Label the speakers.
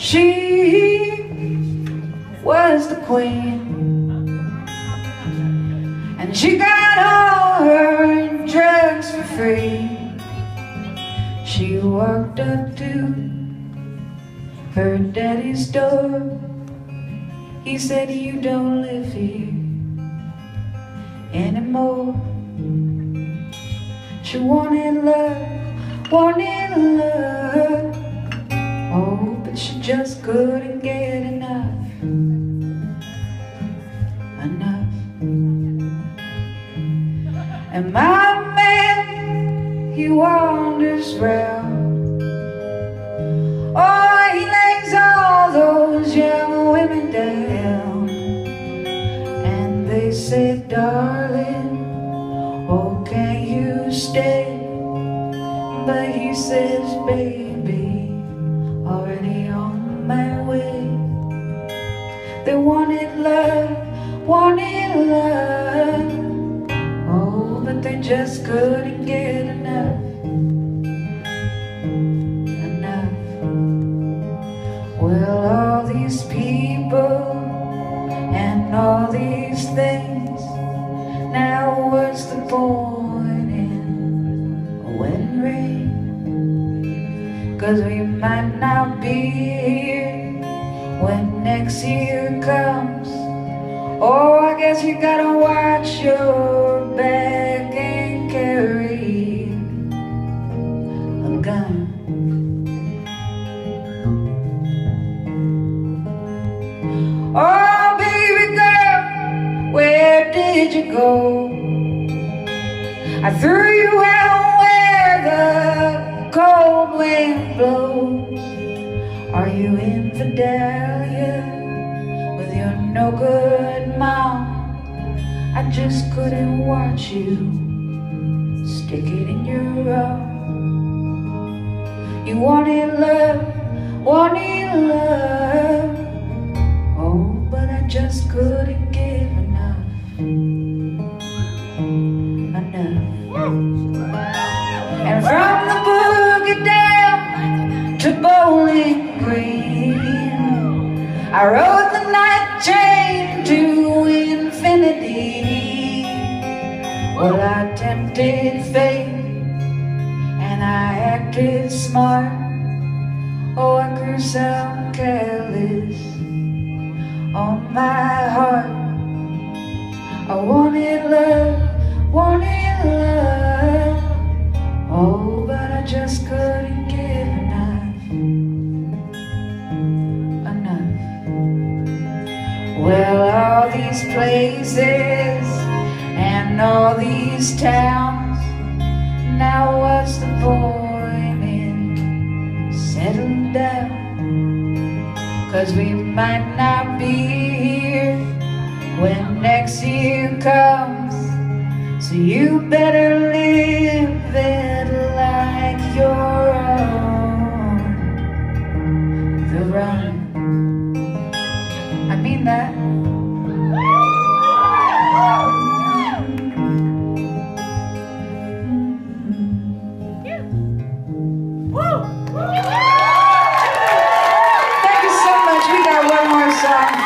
Speaker 1: She was the queen. And she got all her drugs for free. She walked up to her daddy's door. He said, you don't live here anymore. She wanted love, wanted love. Oh, but she just couldn't get enough Enough. And my man, he wanders round. Oh, he lays all those young women down. And they say, darling, oh, can you stay? But he says, baby, They wanted love, wanted love. Oh, but they just couldn't get enough. Enough. Well, all these people and all these things. Now, what's the point in wedding ring? Cause we might not be here when next year comes. Oh, I guess you gotta watch your back and carry a gun. Oh, baby girl, where did you go? I threw you out where the cold wind blows. Are you in Philadelphia with your no good mom? I just couldn't watch you stick it in your arm. You wanted love, wanted love. Oh, but I just couldn't give enough. Enough. And from the boogie down to Bowling Green, I rode the Well, I tempted fate and I acted smart. Oh, I grew so careless on my heart. I wanted love, wanted love. Oh, but I just couldn't get enough. Enough. Well, all these places in all these towns. Now what's the point in settling down. Cause we might not be here when next year comes. So you better live it like your own. The run. I mean that. Thank you so much. We got one more song.